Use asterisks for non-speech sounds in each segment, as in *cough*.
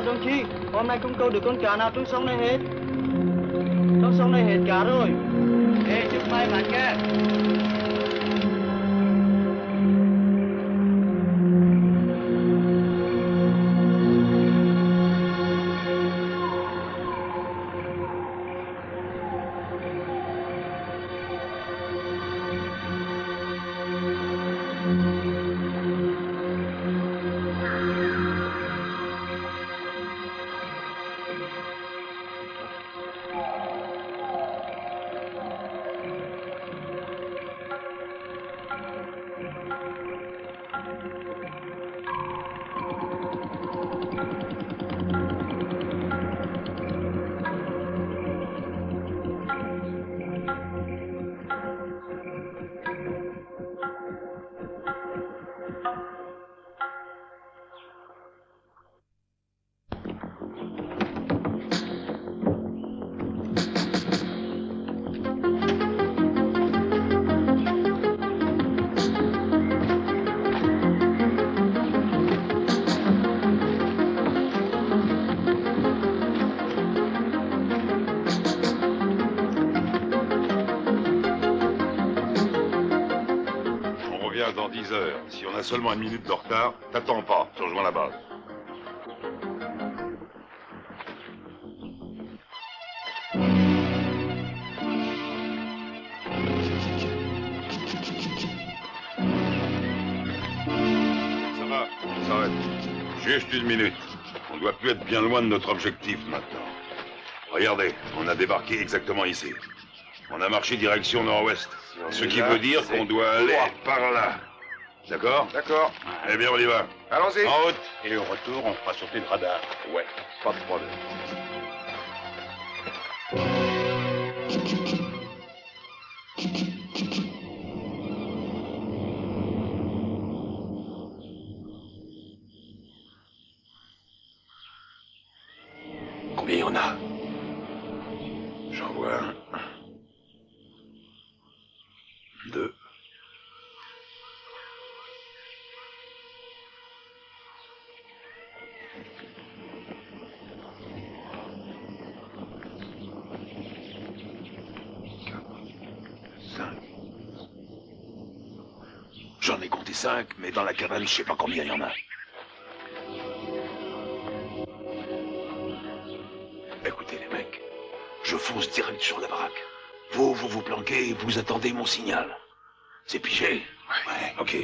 các trong chi hôm nay không câu được con cá nào trong sông này hết. Trong sông này hết cá rồi. Ê, chúc may mắn nha. Juste une minute. On doit plus être bien loin de notre objectif maintenant. Regardez, on a débarqué exactement ici. On a marché direction nord-ouest. Ce qui veut dire qu'on doit aller par là. D'accord D'accord. Eh bien, on y va. Allons-y. En route. Et au retour, on fera sauter le radar. Ouais, pas de problème. Cinq, mais dans la cabane, je sais pas combien il y en a. Écoutez, les mecs, je fonce direct sur la baraque. Vous, vous vous planquez et vous attendez mon signal. C'est pigé? Ouais. Ok.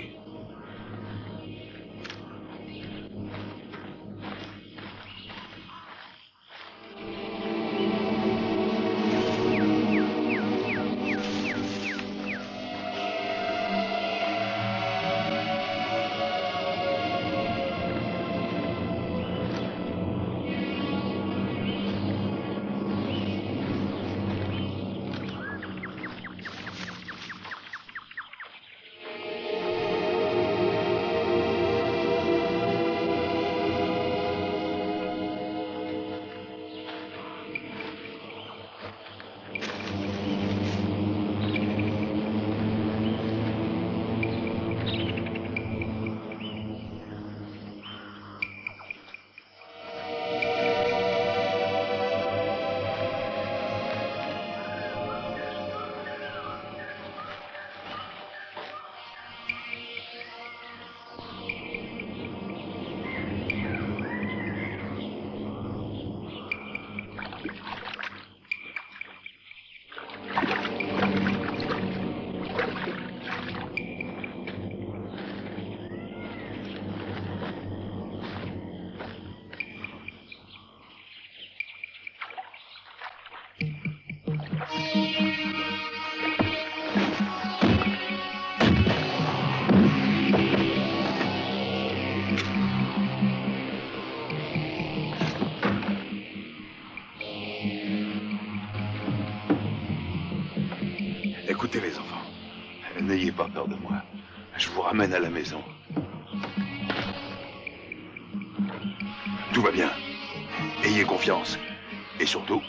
Écoutez les enfants, n'ayez pas peur de moi. Je vous ramène à la maison. Tout va bien. Ayez confiance. Et surtout,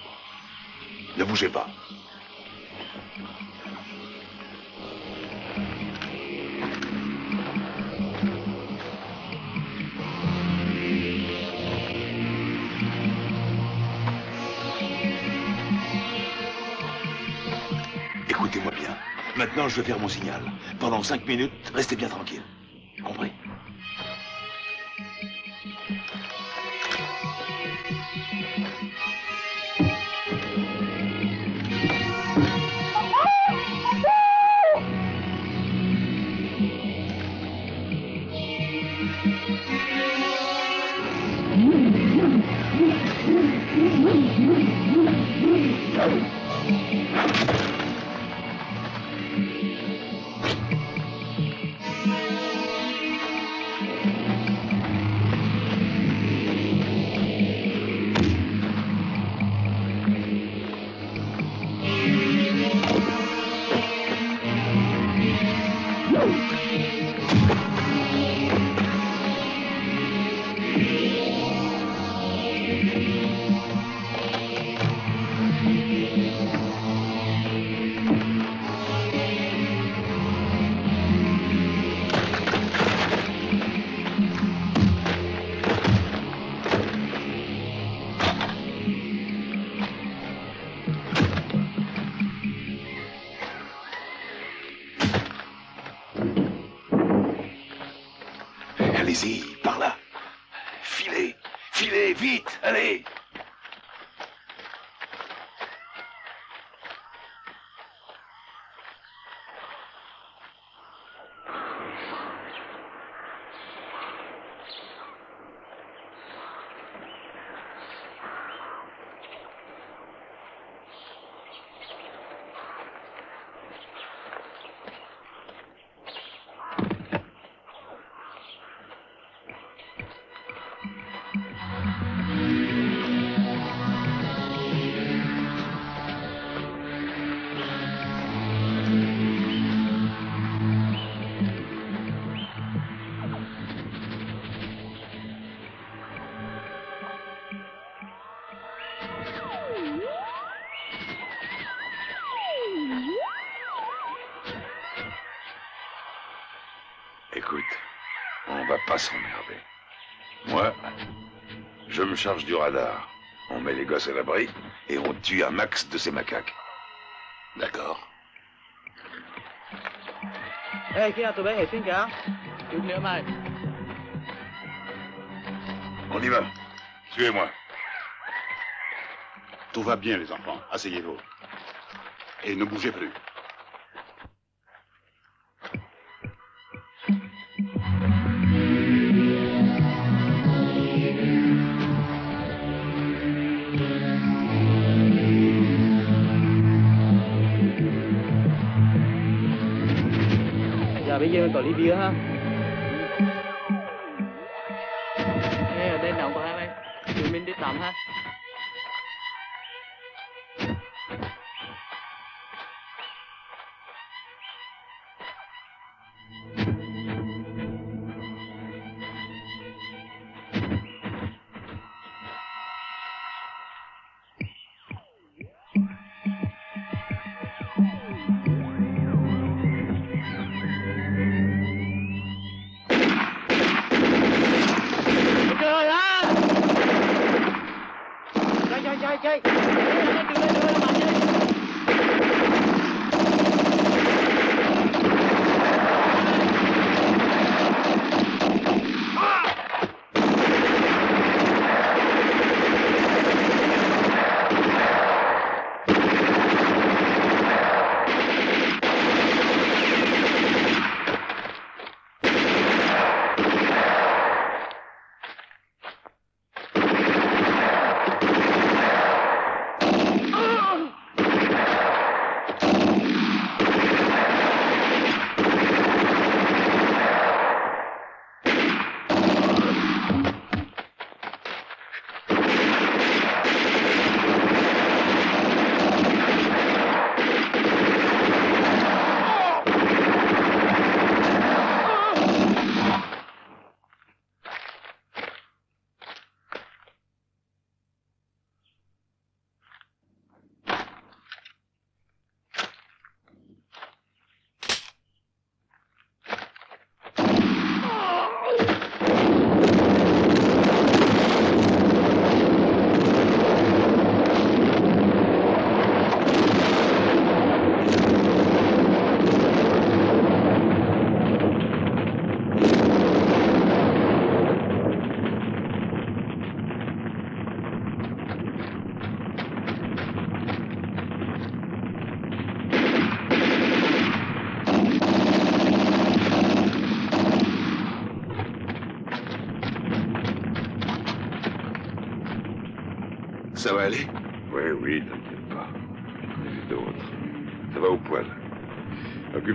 ne bougez pas. Maintenant, je vais faire mon signal. Pendant cinq minutes, restez bien tranquille. Pas s'emmerder. Moi, je me charge du radar. On met les gosses à l'abri et on tue un max de ces macaques. D'accord. On y va. Suivez-moi. Tout va bien, les enfants. Asseyez-vous. Et ne bougez plus. 比哈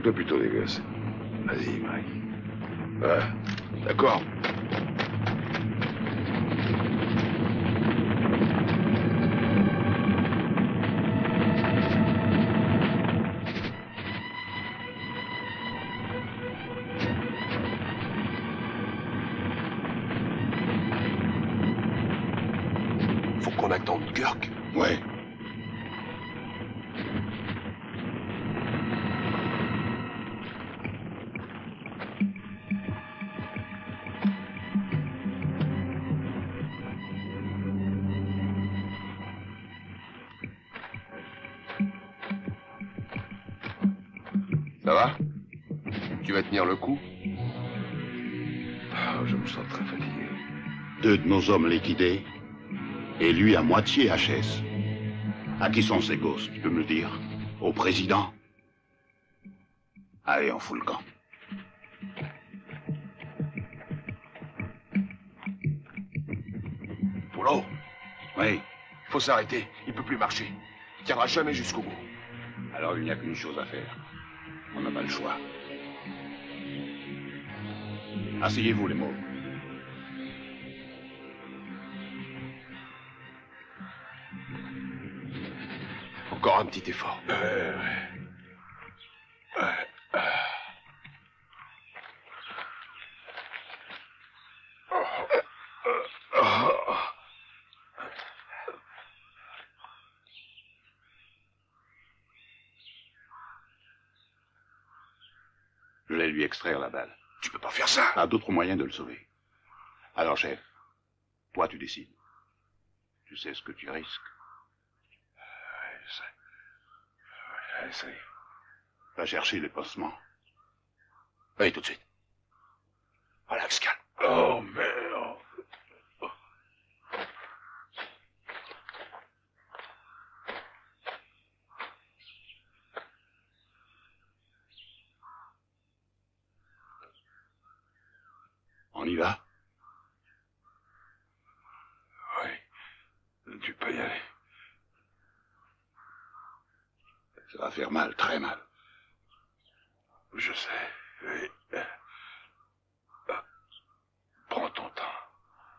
Occupe-toi plutôt gosses. Vas-y, Mike. D'accord. hommes liquidés et lui à moitié HS. À qui sont ces gosses, tu peux me le dire? Au président? Allez, on fout le camp. Poulot Oui Faut s'arrêter, il peut plus marcher. Il tiendra jamais jusqu'au bout. Alors il n'y a qu'une chose à faire. On n'a pas le choix. Asseyez-vous, les mots. Encore un petit effort. Je vais lui extraire la balle. Tu peux pas faire ça. A d'autres moyens de le sauver. Alors, chef, toi, tu décides. Tu sais ce que tu risques. Essaye. Va chercher les pansements. Allez, tout de suite. Relax, calme. Oh, merde. On y va Oui. Tu peux y aller. Ça va faire mal, très mal. Je sais. Oui. Ah. Prends ton temps.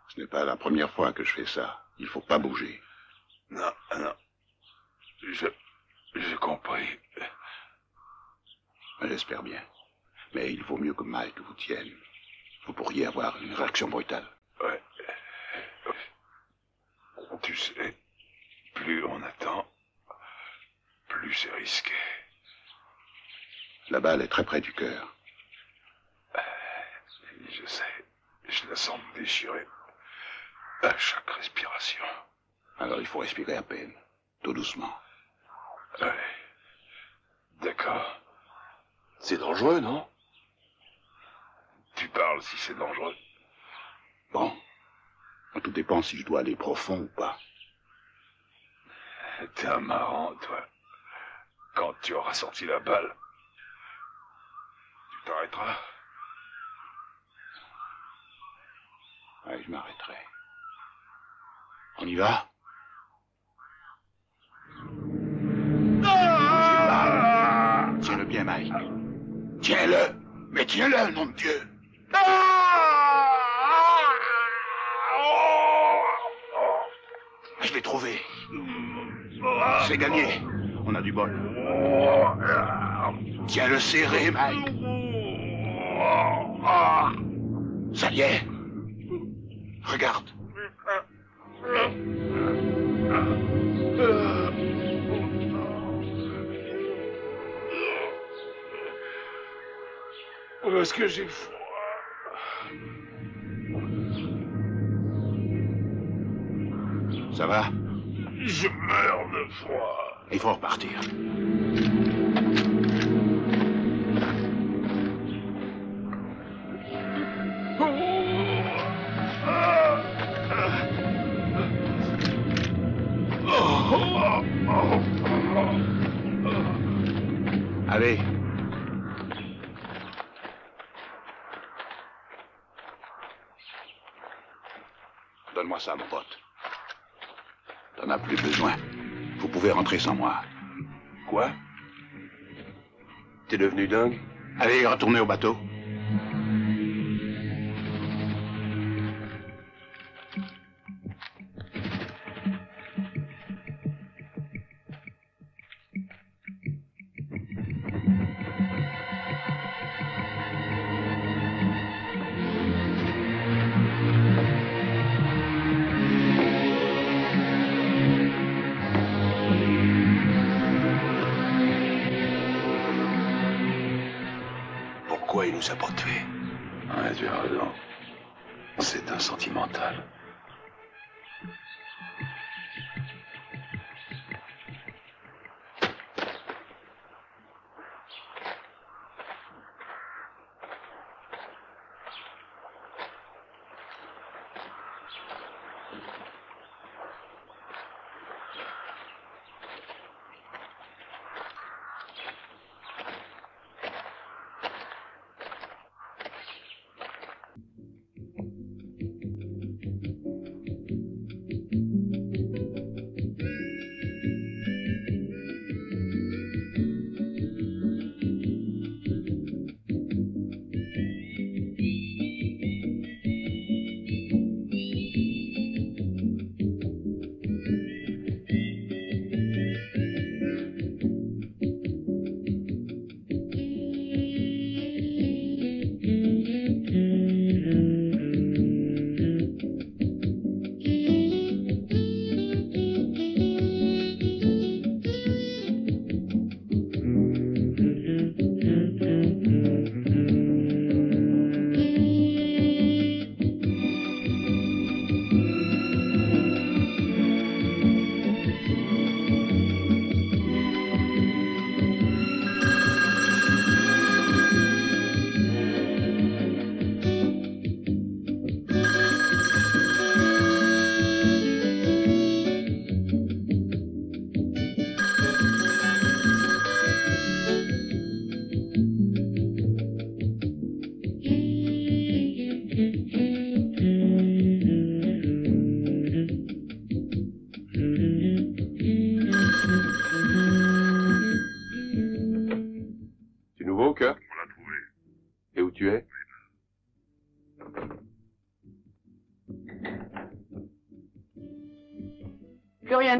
Ce n'est pas la première fois que je fais ça. Il faut pas bouger. Non, non. Je. J'ai compris. J'espère bien. Mais il vaut mieux que Mike vous tienne. Vous pourriez avoir une réaction brutale. Ouais. Tu sais, plus on attend, plus c'est risqué. La balle est très près du cœur. Je sais, je la sens me déchirer à chaque respiration. Alors il faut respirer à peine. Tout doucement. D'accord. C'est dangereux, non? Tu parles si c'est dangereux. Bon. Tout dépend si je dois aller profond ou pas. T'es un marrant, toi. Quand tu auras sorti la balle, tu t'arrêteras. Ouais, je m'arrêterai. On y va? Tiens-le bien, Mike. Tiens-le Mais tiens-le, nom de Dieu Je l'ai trouvé. C'est gagné. On a du bol. Tiens-le serré, Mike. Ça y est. Regarde. Parce que j'ai froid. Ça va? Je meurs de froid. Il faut repartir. Allez. Donne-moi ça, mon pote. T'en as plus besoin. Vous pouvez rentrer sans moi. Quoi? T'es devenu dingue? Allez, retournez au bateau. Nous a pas tués Ouais, tu as raison. C'est un sentimental.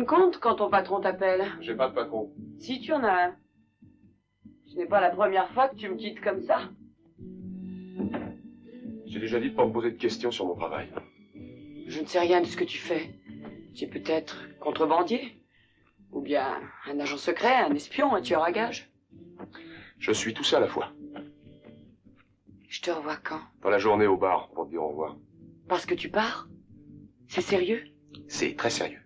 Compte quand ton patron t'appelle. J'ai pas de patron. Si tu en as un. Ce n'est pas la première fois que tu me quittes comme ça. J'ai déjà dit de pas me poser de questions sur mon travail. Je ne sais rien de ce que tu fais. Tu es peut-être contrebandier Ou bien un agent secret, un espion, un tueur à gages Je suis tout ça à la fois. Je te revois quand? Dans la journée au bar, pour te dire au revoir. Parce que tu pars? C'est sérieux? C'est très sérieux.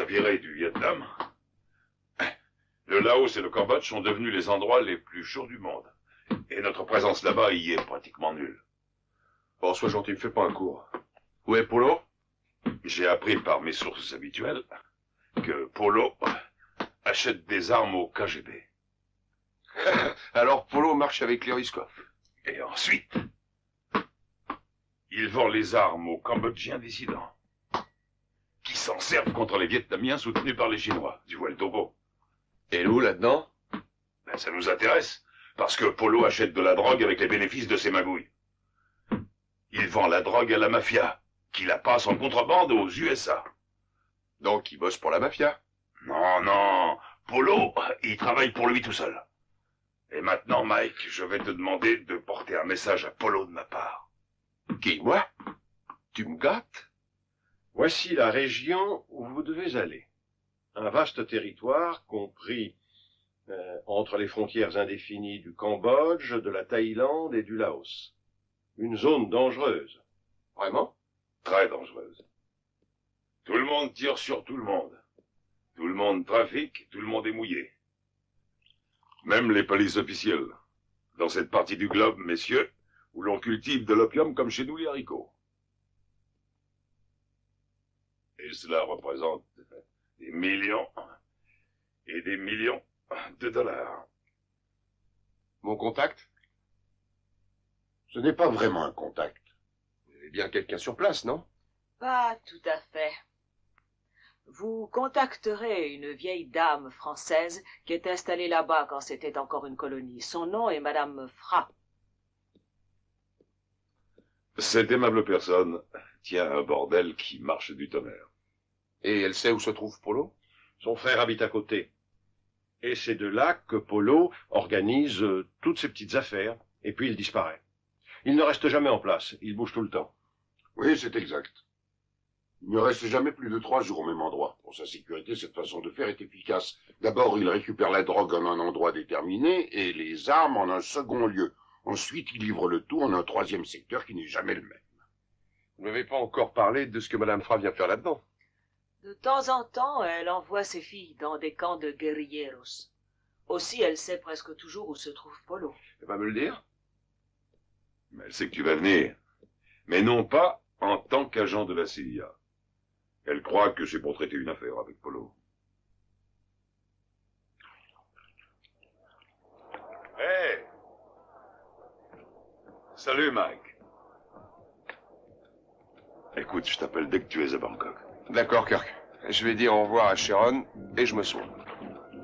Virés du Vietnam, le Laos et le Cambodge sont devenus les endroits les plus chauds du monde. Et notre présence là-bas y est pratiquement nulle. Bon, sois gentil, fais pas un cours. Où est Polo? J'ai appris par mes sources habituelles que Polo achète des armes au KGB. *laughs* Alors Polo marche avec les. Et ensuite, il vend les armes aux Cambodgiens dissidents, qui s'en servent contre les Vietnamiens soutenus par les Chinois, du voile Togo. Et nous, là-dedans Ben, ça nous intéresse, parce que Polo achète de la drogue avec les bénéfices de ses magouilles. Il vend la drogue à la mafia, qui la passe en contrebande aux USA. Donc, il bosse pour la mafia. Non, non, Polo, il travaille pour lui tout seul. Et maintenant, Mike, je vais te demander de porter un message à Polo de ma part. Qui, moi? Tu me gâtes? Voici la région où vous devez aller. Un vaste territoire compris euh, entre les frontières indéfinies du Cambodge, de la Thaïlande et du Laos. Une zone dangereuse. Vraiment? Très dangereuse. Tout le monde tire sur tout le monde. Tout le monde trafique, tout le monde est mouillé. Même les polices officielles. Dans cette partie du globe, messieurs, où l'on cultive de l'opium comme chez nous les haricots. Et cela représente des millions et des millions de dollars. Mon contact? Ce n'est pas vraiment un contact. Eh bien, quelqu'un sur place, non? Pas tout à fait. Vous contacterez une vieille dame française qui est installée là-bas quand c'était encore une colonie. Son nom est Madame Fra. Cette aimable personne tient un bordel qui marche du tonnerre. Et elle sait où se trouve Polo? Son frère habite à côté. Et c'est de là que Polo organise euh, toutes ses petites affaires, et puis il disparaît. Il ne reste jamais en place, il bouge tout le temps. Oui, c'est exact. Il ne reste jamais plus de trois jours au même endroit. Pour sa sécurité, cette façon de faire est efficace. D'abord, il récupère la drogue en un endroit déterminé et les armes en un second lieu. Ensuite, il livre le tout en un troisième secteur qui n'est jamais le même. Vous ne m'avez pas encore parlé de ce que Madame Fra vient faire là-dedans. De temps en temps, elle envoie ses filles dans des camps de guerrilleros. Aussi, elle sait presque toujours où se trouve Polo. Elle va me le dire? Elle sait que tu vas venir. Mais non pas en tant qu'agent de la CIA. Elle croit que c'est pour traiter une affaire avec Polo. Hé Salut, Mike. Écoute, je t'appelle dès que tu es à Bangkok. D'accord, Kirk. Je vais dire au revoir à Sharon et je me soins.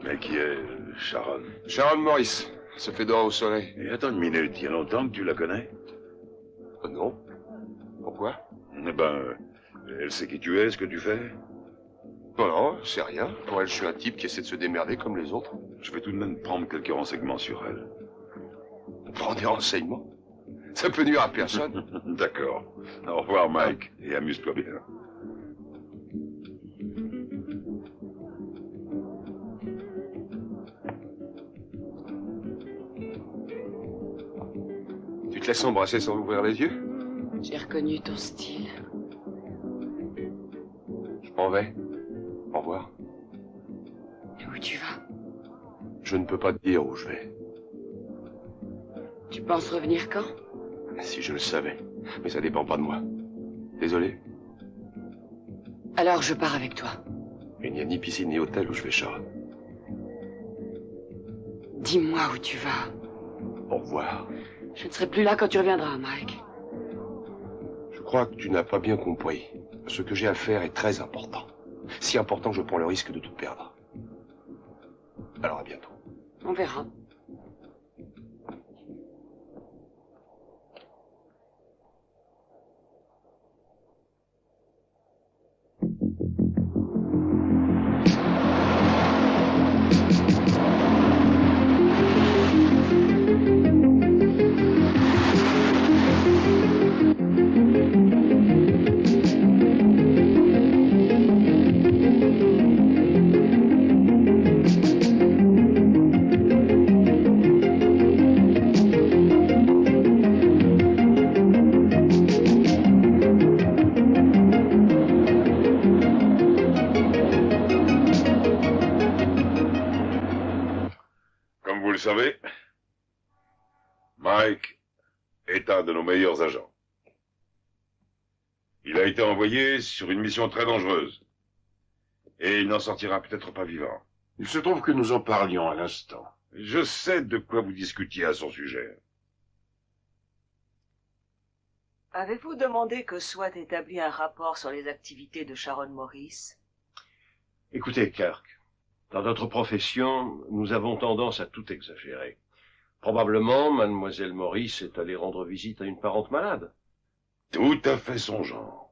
Mais qui est Sharon? Sharon Morris se fait dehors au soleil. Et attends une minute, il y a longtemps que tu la connais? Euh, non. Pourquoi? Eh ben, elle sait qui tu es, ce que tu fais. Non, non, c'est rien. Pour elle, je suis un type qui essaie de se démerder comme les autres. Je vais tout de même prendre quelques renseignements sur elle. Prends des renseignements? Ça peut nuire à personne. *laughs* D'accord. Au revoir, Mike, et amuse-toi bien. Te laisses embrasser sans ouvrir les yeux J'ai reconnu ton style. Je m'en vais. Au revoir. Et où tu vas? Je ne peux pas te dire où je vais. Tu penses revenir quand? Si je le savais. Mais ça dépend pas de moi. Désolé. Alors je pars avec toi. Il n'y a ni piscine ni hôtel où je vais, Sharon. Dis-moi où tu vas. Au revoir. Je ne serai plus là quand tu reviendras, Mike. Je crois que tu n'as pas bien compris. Ce que j'ai à faire est très important. Si important que je prends le risque de tout perdre. Alors à bientôt. On verra. Meilleurs agents. Il a été envoyé sur une mission très dangereuse. Et il n'en sortira peut-être pas vivant. Il se trouve que nous en parlions à l'instant. Je sais de quoi vous discutiez à son sujet. Avez-vous demandé que soit établi un rapport sur les activités de Sharon Morris? Écoutez, Kirk, dans notre profession, nous avons tendance à tout exagérer. Probablement, mademoiselle Maurice est allée rendre visite à une parente malade. Tout à fait son genre.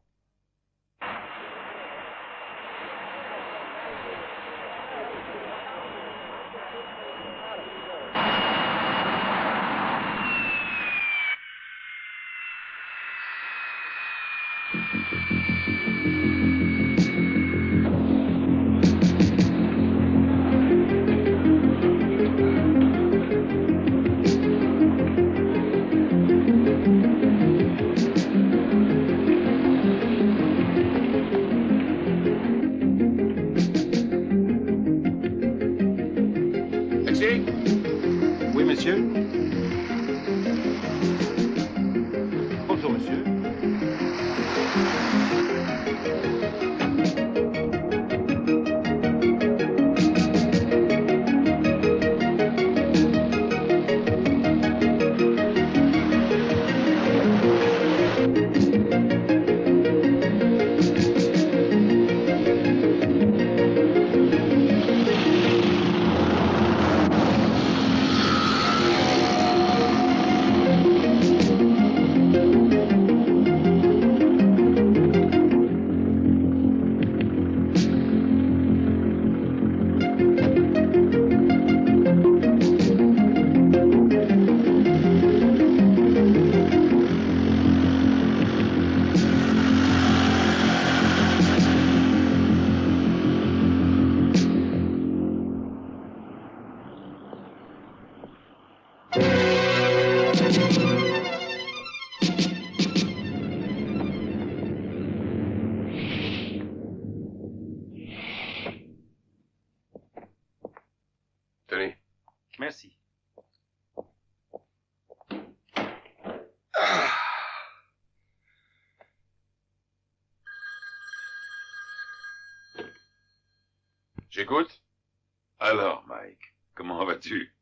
Alors, Mike, comment vas-tu?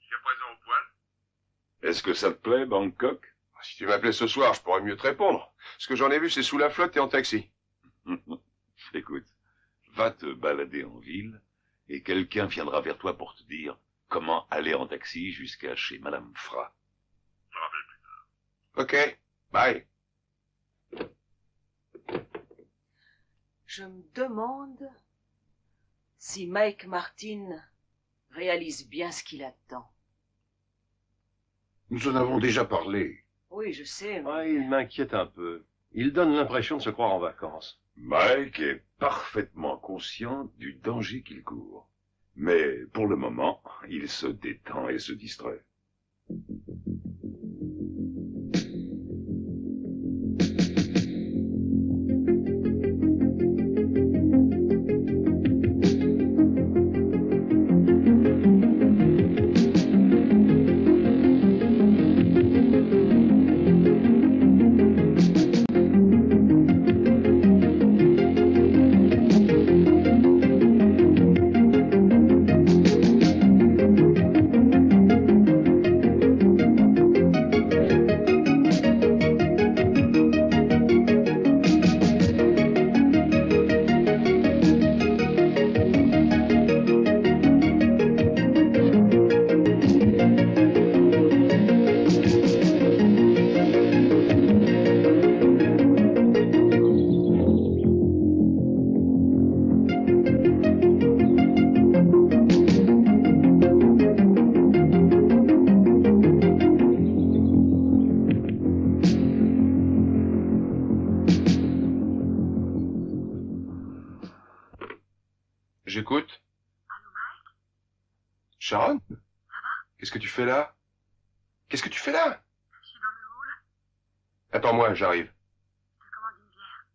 Jusqu'à présent au poil Est-ce que ça te plaît, Bangkok? Si tu m'appelais ce soir, je pourrais mieux te répondre. Ce que j'en ai vu, c'est sous la flotte et en taxi. *laughs* Écoute, va te balader en ville et quelqu'un viendra vers toi pour te dire comment aller en taxi jusqu'à chez Madame Fra. Je rappelle plus. Ok. Bye. Je me demande si Mike Martin réalise bien ce qu'il attend. Nous en avons déjà parlé. Oui, je sais, mais il m'inquiète un peu. Il donne l'impression de se croire en vacances. Mike est parfaitement conscient du danger qu'il court. Mais pour le moment, il se détend et se distrait. Qu'est-ce que tu fais là? Je suis dans le hall, Attends-moi, j'arrive. je te commande une bière.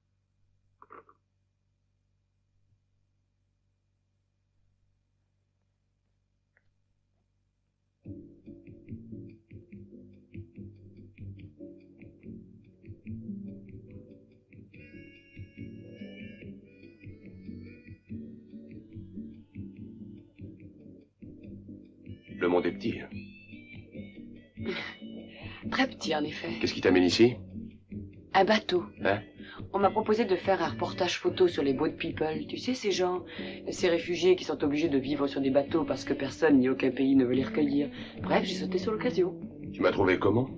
Le monde est petit. Très petit, en effet. Qu'est-ce qui t'amène ici? Un bateau. Hein? On m'a proposé de faire un reportage photo sur les boat people. Tu sais, ces gens, ces réfugiés qui sont obligés de vivre sur des bateaux parce que personne ni aucun pays ne veut les recueillir. Bref, j'ai sauté sur l'occasion. Tu m'as trouvé comment?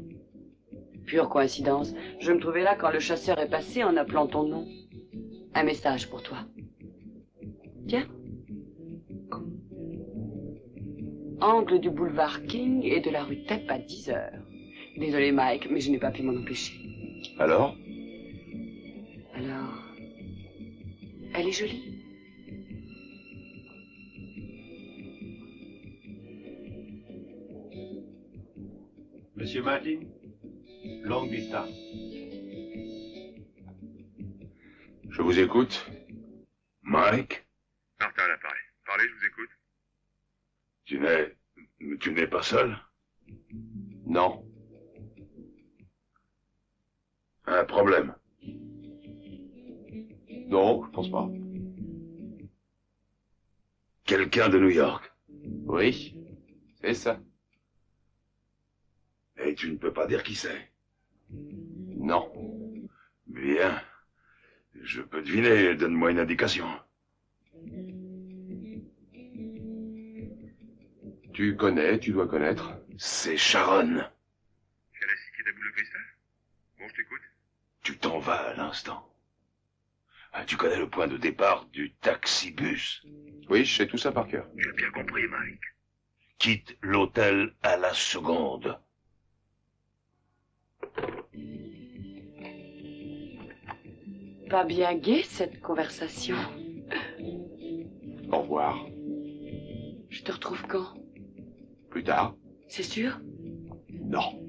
Pure coïncidence. Je me trouvais là quand le chasseur est passé en appelant ton nom. Un message pour toi. Tiens. Angle du boulevard King et de la rue Tepp à 10 heures. Désolé Mike, mais je n'ai pas pu m'en empêcher. Alors? Alors, elle est jolie. Monsieur Martin, longue distance. Je vous écoute. Mike, Martin à l'appareil. Parlez, je vous écoute. Tu n'es... Tu n'es pas seul? Non. Un problème? Non, je pense pas. Quelqu'un de New York? Oui, c'est ça. Et tu ne peux pas dire qui c'est? Non. Bien. Je peux deviner. Donne-moi une indication. Tu connais, tu dois connaître. C'est Sharon. C'est la cité Cristal? Bon, je t'écoute. Tu t'en vas à l'instant. Ah, Tu connais le point de départ du taxibus. Oui, je sais tout ça par cœur. J'ai bien compris, Mike. Quitte l'hôtel à la seconde. Pas bien gai cette conversation. Au revoir. Je te retrouve quand? Plus tard C'est sûr? Non.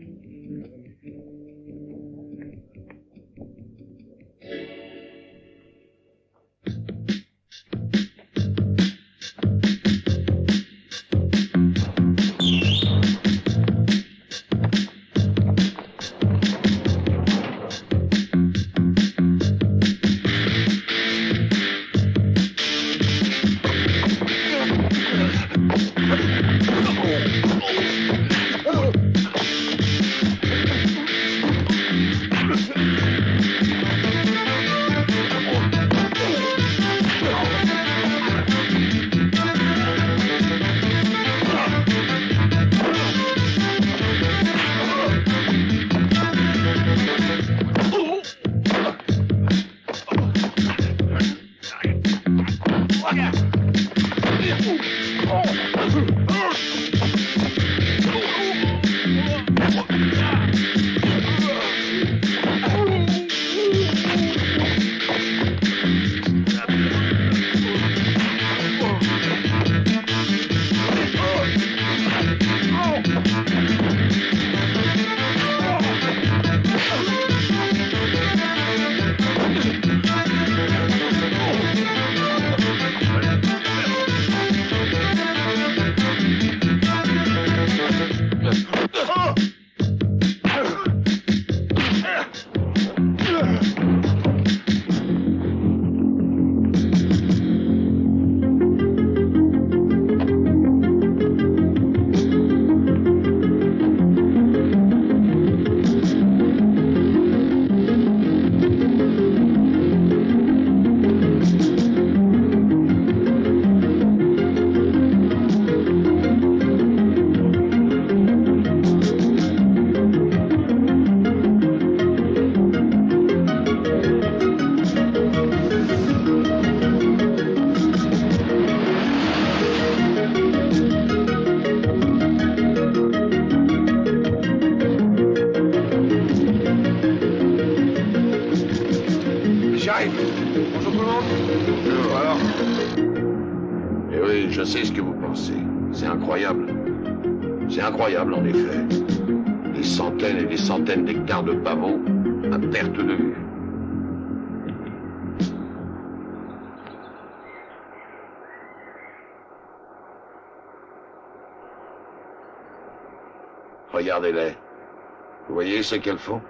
Ce qu'elles font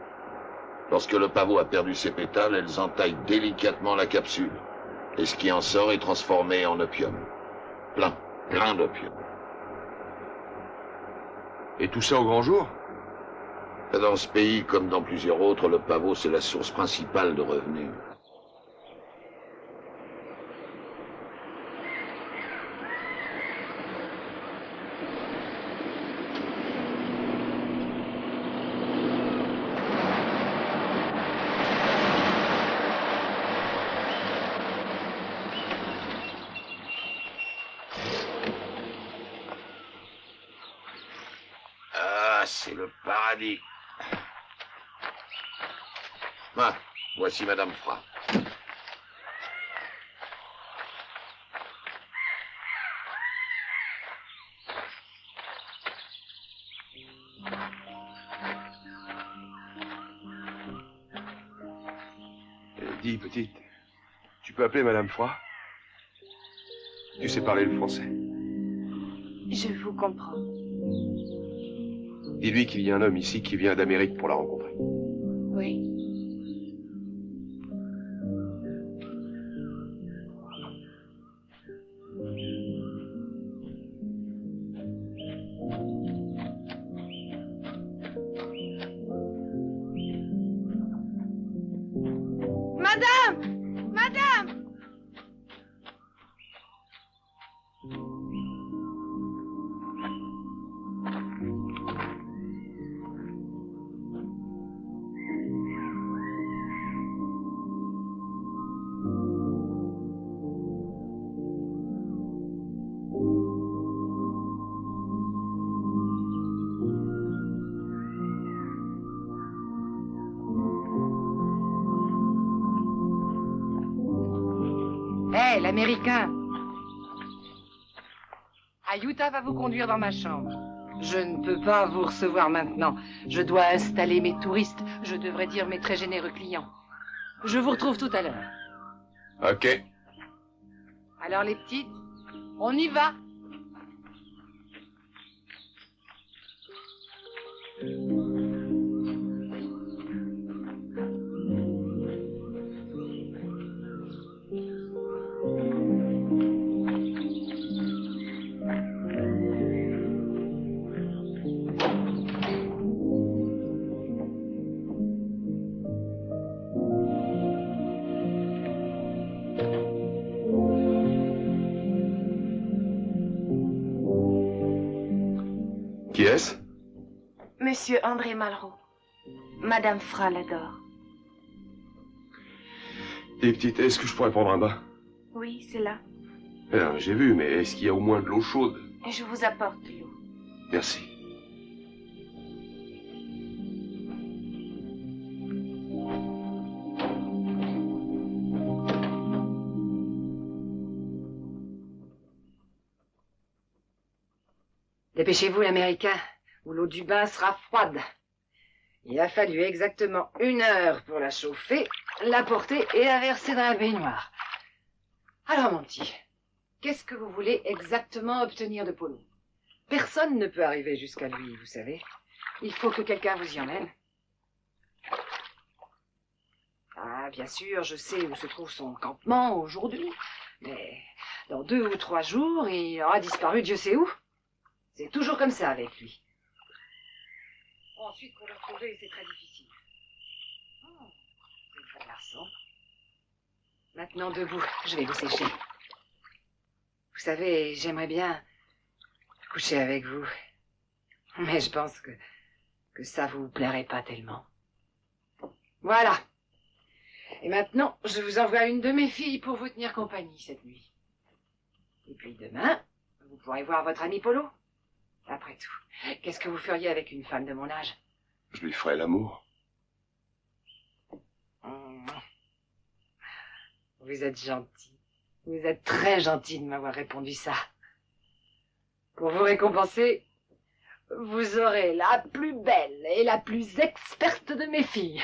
Lorsque le pavot a perdu ses pétales, elles entaillent délicatement la capsule. Et ce qui en sort est transformé en opium. Plein, plein d'opium. Et tout ça au grand jour? Dans ce pays, comme dans plusieurs autres, le pavot, c'est la source principale de revenus. C'est le paradis. Ah, voici Madame Fra. Euh, dis, petite, tu peux appeler Madame Froid Tu sais parler le français. Je vous comprends. Dis-lui qu'il y a un homme ici qui vient d'Amérique pour la rencontrer. Dans ma chambre. Je ne peux pas vous recevoir maintenant. Je dois installer mes touristes, je devrais dire mes très généreux clients. Je vous retrouve tout à l'heure. Ok. Alors les petites, on y va Madame Fra l'adore. Dis, petite, est-ce que je pourrais prendre un bain? Oui, c'est là. Eh, J'ai vu, mais est-ce qu'il y a au moins de l'eau chaude? Je vous apporte de l'eau. Merci. Dépêchez-vous, l'Américain, ou l'eau du bain sera froide. Il a fallu exactement une heure pour la chauffer, la porter et la verser dans la baignoire. Alors, mon petit, qu'est-ce que vous voulez exactement obtenir de Polo Personne ne peut arriver jusqu'à lui, vous savez. Il faut que quelqu'un vous y emmène. Ah, bien sûr, je sais où se trouve son campement aujourd'hui, mais dans deux ou trois jours, il aura disparu Dieu sait où. C'est toujours comme ça avec lui. Ensuite, pour le retrouver, c'est très difficile. Oh, c'est un garçon. Maintenant, debout, je vais vous sécher. Vous savez, j'aimerais bien coucher avec vous. Mais je pense que, que ça vous plairait pas tellement. Voilà. Et maintenant, je vous envoie une de mes filles pour vous tenir compagnie cette nuit. Et puis demain, vous pourrez voir votre ami Polo. Après tout, qu'est-ce que vous feriez avec une femme de mon âge? Je lui ferai l'amour. Mmh. Vous êtes gentil. Vous êtes très gentil de m'avoir répondu ça. Pour vous récompenser, vous aurez la plus belle et la plus experte de mes filles.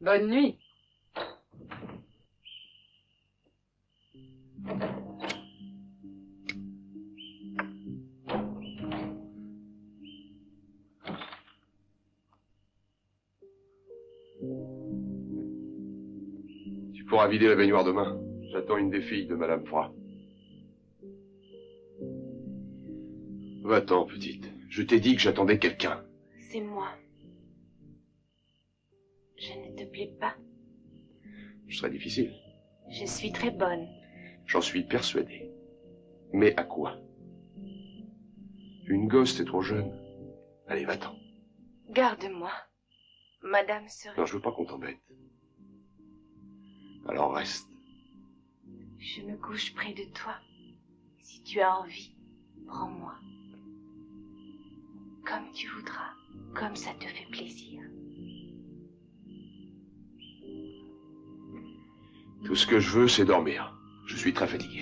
Bonne nuit. Pourras vider la baignoire demain. J'attends une des filles de Madame Froid. Va-t'en, petite. Je t'ai dit que j'attendais quelqu'un. C'est moi. Je ne te plais pas. Ce serait difficile. Je suis très bonne. J'en suis persuadé. Mais à quoi? Une gosse, t'es trop jeune. Allez, va-t'en. Garde-moi. Madame serait... Non, je veux pas qu'on t'embête. Alors reste. Je me couche près de toi. Si tu as envie, prends-moi. Comme tu voudras, comme ça te fait plaisir. Tout ce que je veux, c'est dormir. Je suis très fatigué.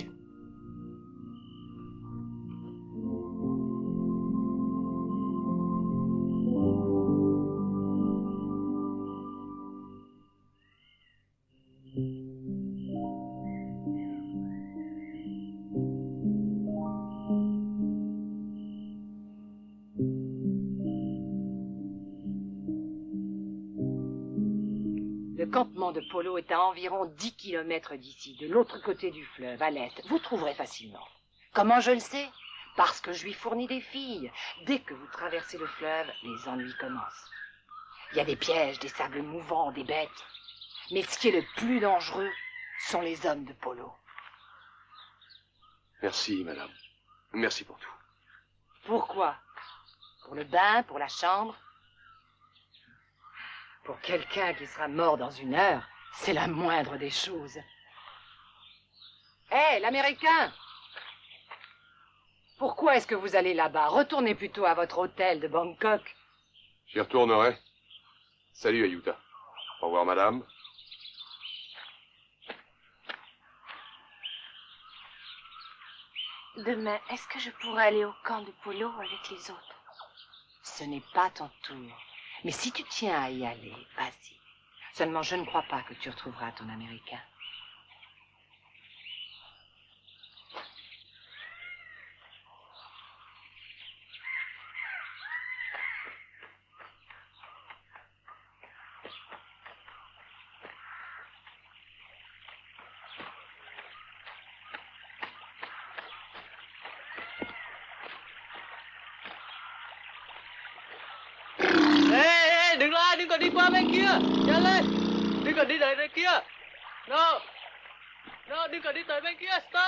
Campement de Polo est à environ 10 kilomètres d'ici, de l'autre côté du fleuve, à l'est. Vous trouverez facilement. Comment je le sais? Parce que je lui fournis des filles. Dès que vous traversez le fleuve, les ennuis commencent. Il y a des pièges, des sables mouvants, des bêtes. Mais ce qui est le plus dangereux sont les hommes de Polo. Merci, madame. Merci pour tout. Pourquoi? Pour le bain, pour la chambre? Pour quelqu'un qui sera mort dans une heure, c'est la moindre des choses. Hé, l'Américain Pourquoi est-ce que vous allez là-bas? Retournez plutôt à votre hôtel de Bangkok. J'y retournerai. Salut, Ayuta. Au revoir, madame. Demain, est-ce que je pourrai aller au camp de polo avec les autres? Ce n'est pas ton tour. Mais si tu tiens à y aller, vas-y. Seulement, je ne crois pas que tu retrouveras ton Américain. Thank you.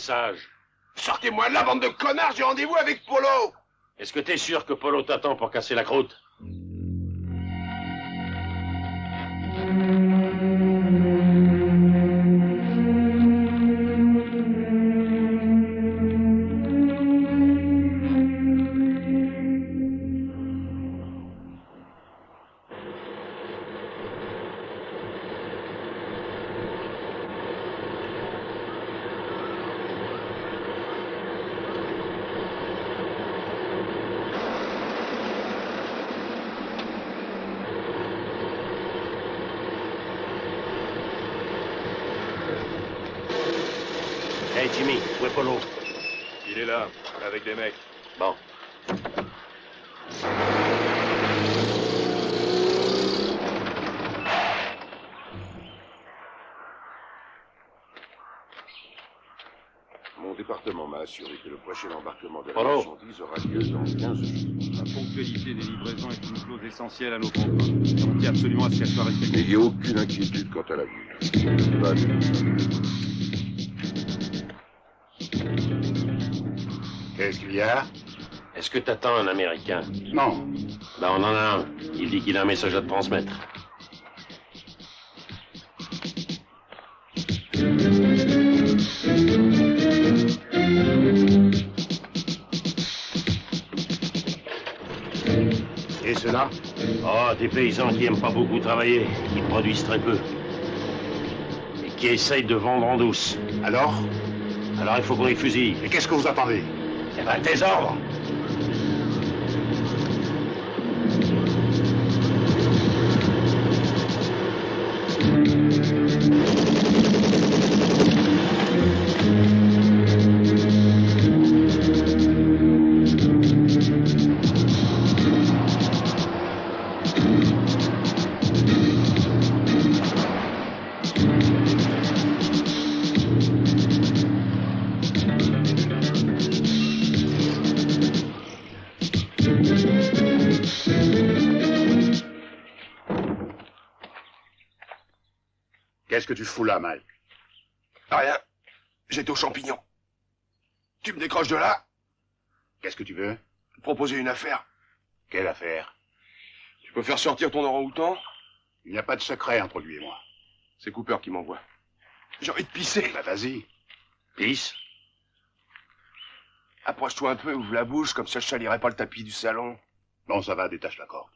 Message. Sortez-moi de là, bande de connards, j'ai rendez-vous avec Polo. Est-ce que t'es sûr que Polo t'attend pour casser la croûte? Aura lieu dans 15 jours. La ponctualité des livraisons est une clause essentielle à nos contrats. On tient absolument à ce qu'elle soit respectée. N'ayez aucune inquiétude quant à la vie. Va bien. Qu'est-ce qu'il y a? Est-ce que t'attends un Américain? Non. Ben on en a un. Il dit qu'il a un message à te transmettre. Et cela Oh, des paysans qui aiment pas beaucoup travailler, qui produisent très peu. Et qui essayent de vendre en douce. Alors Alors il faut qu'on les fusille. Et qu'est-ce que vous attendez? Eh ben, tes que tu fous là, Mike Rien. J'étais aux champignons. Tu me décroches de là Qu'est-ce que tu veux? Proposer une affaire. Quelle affaire? Tu peux faire sortir ton orang-outan? Il n'y a pas de secret entre lui et moi. C'est Cooper qui m'envoie. J'ai envie de pisser. Bah vas-y. Pisse Approche-toi un peu, ouvre la bouche, comme ça je salirai pas le tapis du salon. Bon, ça va, détache la corde.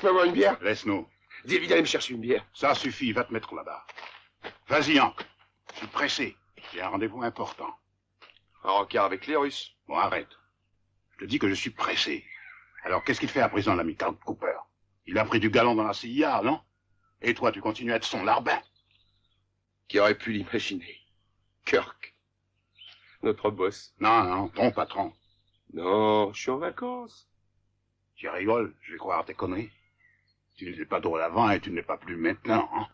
Je peux avoir une bière? Laisse-nous. Dis vite d'aller me chercher une bière. Ça suffit, va te mettre là-bas. Vas-y, Hank. Je suis pressé. J'ai un rendez-vous important. Un rencard avec les Russes? Bon, arrête. Je te dis que je suis pressé. Alors, qu'est-ce qu'il fait à présent, l'ami Carl Cooper? Il a pris du galon dans la CIA, non? Et toi, tu continues à être son larbin Qui aurait pu l'imaginer? Kirk. Notre boss. Non, non, ton patron. Non, je suis en vacances. Tu rigoles, je vais croire tes conneries. Tu n'étais pas drôle avant et tu ne l'es pas plus maintenant, hein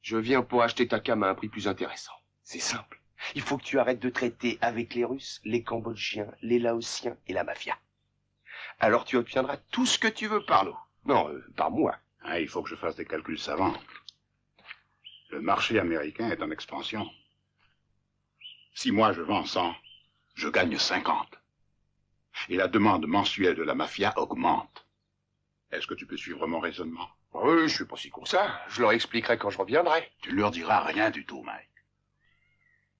Je viens pour acheter ta cam à un prix plus intéressant. C'est simple. Il faut que tu arrêtes de traiter avec les Russes, les Cambodgiens, les Laotiens et la mafia. Alors tu obtiendras tout ce que tu veux par nous. Non, euh, par moi. Ah, il faut que je fasse des calculs savants. Le marché américain est en expansion. Si moi je vends 100, je gagne 50. Et la demande mensuelle de la mafia augmente. Est-ce que tu peux suivre mon raisonnement? Oui, je suis pas si con que ça. Je leur expliquerai quand je reviendrai. Tu ne leur diras rien du tout, Mike.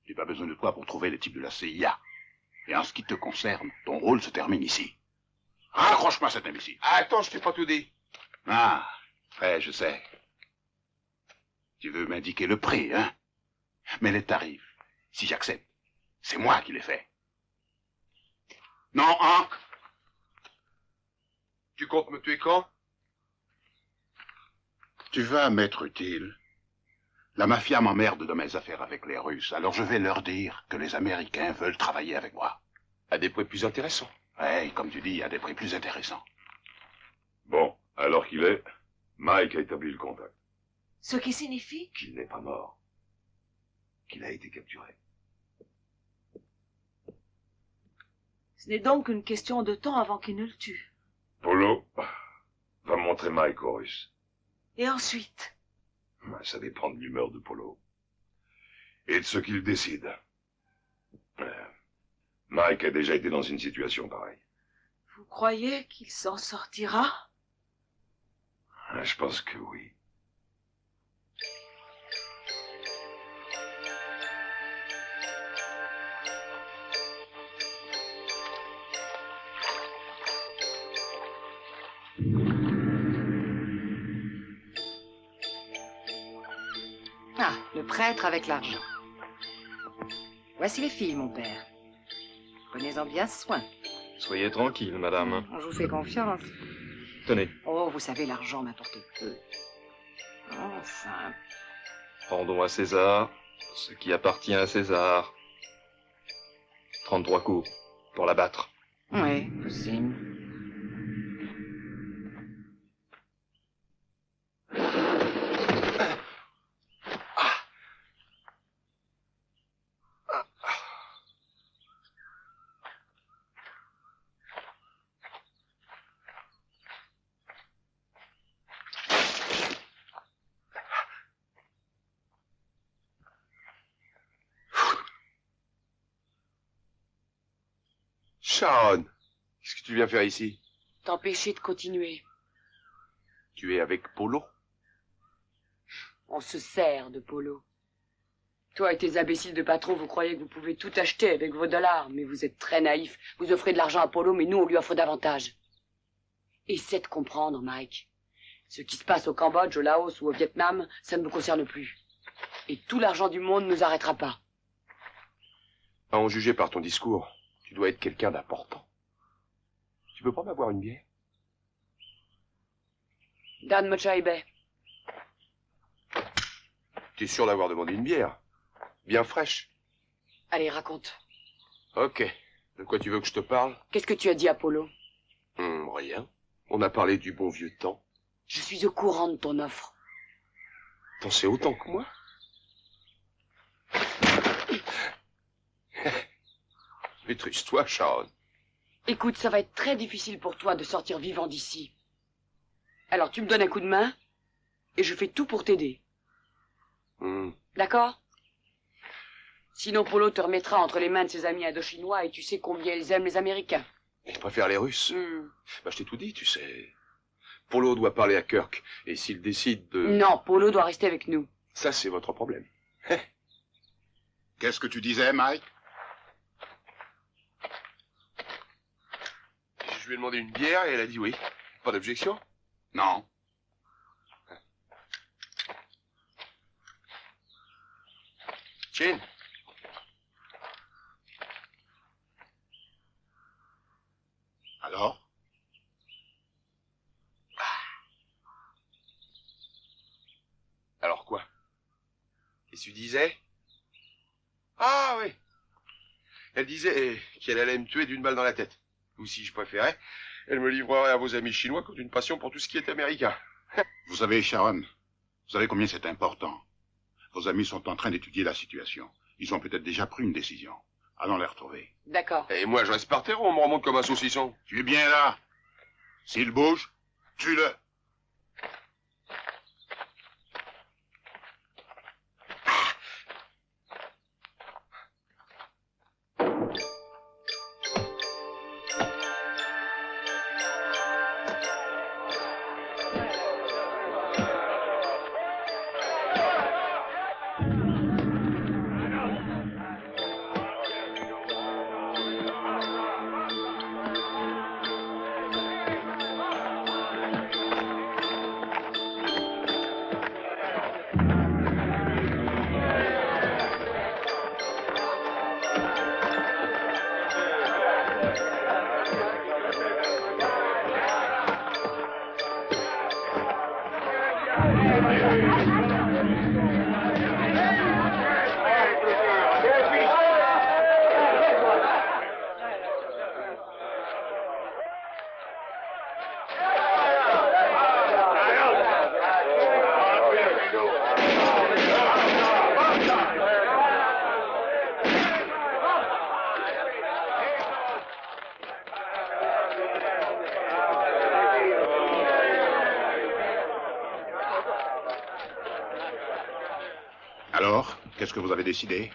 J'ai pas besoin de toi pour trouver les types de la CIA. Et en ce qui te concerne, ton rôle se termine ici. Raccroche-moi cet imbécile. Attends, je t'ai pas tout dit. Ah, ouais, je sais. Tu veux m'indiquer le prix, hein? Mais les tarifs, si j'accepte, c'est moi qui les fais. Non, Hank Tu comptes me tuer quand? Tu vas m'être utile. La mafia m'emmerde de mes affaires avec les Russes, alors je vais leur dire que les Américains veulent travailler avec moi. À des prix plus intéressants. Ouais, comme tu dis, à des prix plus intéressants. Bon, alors qu'il est, Mike a établi le contact. Ce qui signifie Qu'il n'est pas mort. Qu'il a été capturé. Ce n'est donc qu'une question de temps avant qu'il ne le tue. Polo va montrer Mike aux Russes. Et ensuite? Ça dépend de l'humeur de Polo. Et de ce qu'il décide. Euh, Mike a déjà été dans une situation pareille. Vous croyez qu'il s'en sortira? Je pense que oui. Prêtre avec l'argent. Voici les filles, mon père. Prenez-en bien soin. Soyez tranquille, madame. Je vous fais confiance. Tenez, Oh, vous savez, l'argent m'importe peu. Enfin, rendons à César ce qui appartient à César. 33 coups pour la battre. oui, possible. Sharon, qu'est-ce que tu viens faire ici T'empêcher de continuer. Tu es avec Polo? On se sert de Polo. Toi et tes imbéciles de patrons, vous croyez que vous pouvez tout acheter avec vos dollars, mais vous êtes très naïfs. Vous offrez de l'argent à Polo, mais nous, on lui offre davantage. Essaie de comprendre, Mike. Ce qui se passe au Cambodge, au Laos ou au Vietnam, ça ne vous concerne plus. Et tout l'argent du monde ne nous arrêtera pas. À en juger par ton discours, tu dois être quelqu'un d'important. Tu peux pas m'avoir une bière? Dan Mochaibé. Tu es sûr d'avoir demandé une bière? Bien fraîche. Allez, raconte. Ok. De quoi tu veux que je te parle? Qu'est-ce que tu as dit à Polo Hum, Rien. On a parlé du bon vieux temps. Je suis au courant de ton offre. T'en sais autant que moi? *coughs* Maîtrise-toi, Sharon. Écoute, ça va être très difficile pour toi de sortir vivant d'ici. Alors tu me donnes un coup de main et je fais tout pour t'aider. Hum. D'accord? Sinon Polo te remettra entre les mains de ses amis indochinois et tu sais combien ils aiment les Américains. Je préfère les Russes. Hmm. Bah, je t'ai tout dit, tu sais. Polo doit parler à Kirk. Et s'il décide de... Non, Polo doit rester avec nous. Ça, c'est votre problème. *laughs* Qu'est-ce que tu disais, Mike? Je lui ai demandé une bière et elle a dit oui. Pas d'objection? Non. Chin Alors? Alors quoi? Que tu disais? Ah oui. Elle disait qu'elle allait me tuer d'une balle dans la tête. Ou si je préférais, elle me livrerait à vos amis chinois contre une passion pour tout ce qui est américain. *laughs* Vous savez, Sharon, vous savez combien c'est important. Vos amis sont en train d'étudier la situation. Ils ont peut-être déjà pris une décision. Allons les retrouver. D'accord. Et moi, je reste par terre ou on me remonte comme un saucisson Tu es bien là S'il bouge, tue-le. Qu'est-ce que vous avez décidé?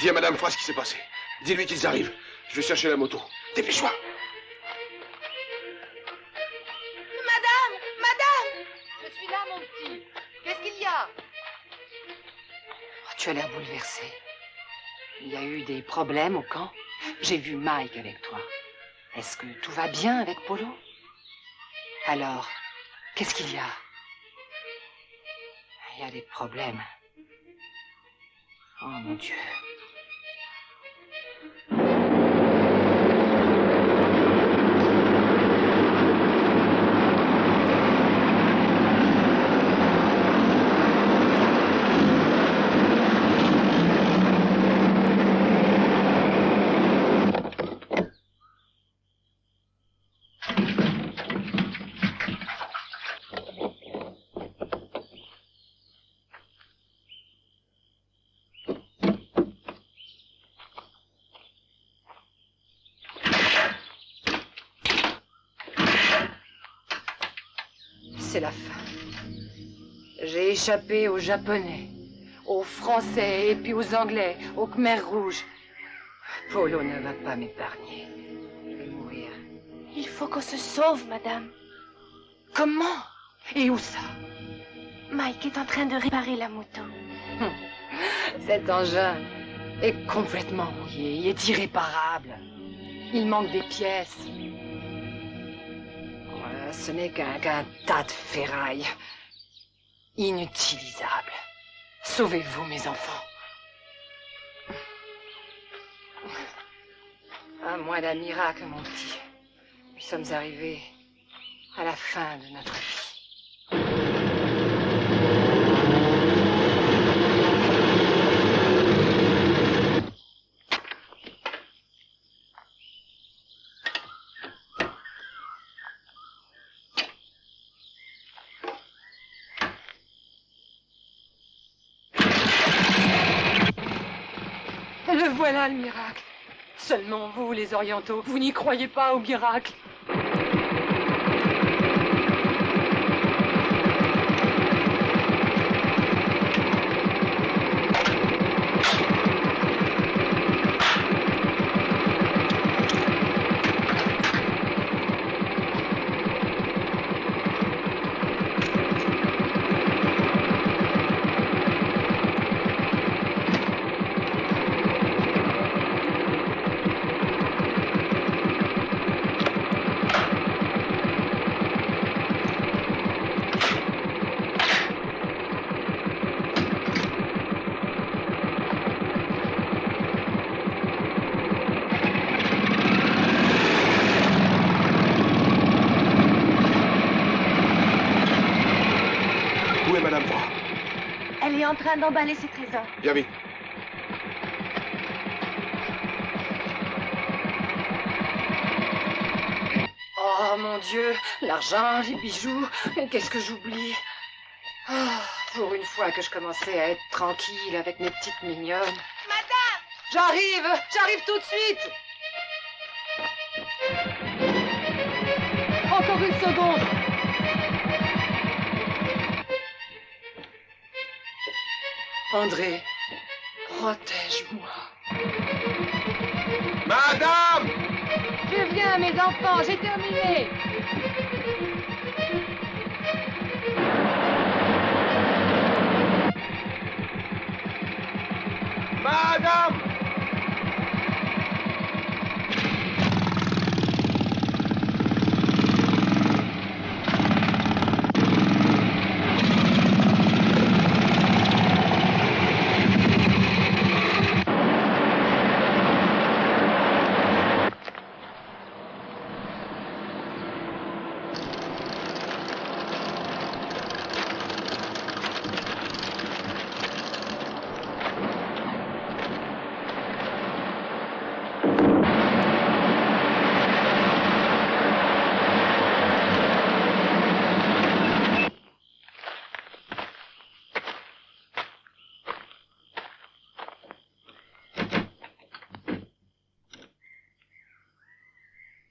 Dis à Madame Froid ce qui s'est passé. Dis-lui qu'ils arrivent. Je vais chercher la moto. Dépêche-toi. Madame Madame Je suis là, mon petit. Qu'est-ce qu'il y a? Oh, tu as l'air bouleversé. Il y a eu des problèmes au camp. J'ai vu Mike avec toi. Est-ce que tout va bien avec Polo? Alors, qu'est-ce qu'il y a? Il y a des problèmes. Oh mon Dieu. C'est la fin. J'ai échappé aux Japonais, aux Français et puis aux Anglais, aux Khmers rouges. Polo ne va pas m'épargner. Il va mourir. Il faut qu'on se sauve, madame. Comment? Et où ça? Mike est en train de réparer la moto. Cet engin est complètement rouillé, il est irréparable. Il manque des pièces. Ce n'est qu'un qu'un tas de ferraille. Inutilisable. Sauvez-vous, mes enfants. À moins d'un miracle, mon petit. Nous sommes arrivés à la fin de notre vie. Le voilà, le miracle. Seulement vous, les orientaux, vous n'y croyez pas au miracle. Train d'emballer ses trésors. Vite. Oh mon Dieu, l'argent, les bijoux, et qu'est-ce que j'oublie? Ah, Pour une fois que je commençais à être tranquille avec mes petites mignonnes. Madame J'arrive, j'arrive tout de suite Encore une seconde André, protège-moi. Madame Je viens, mes enfants, j'ai terminé. Madame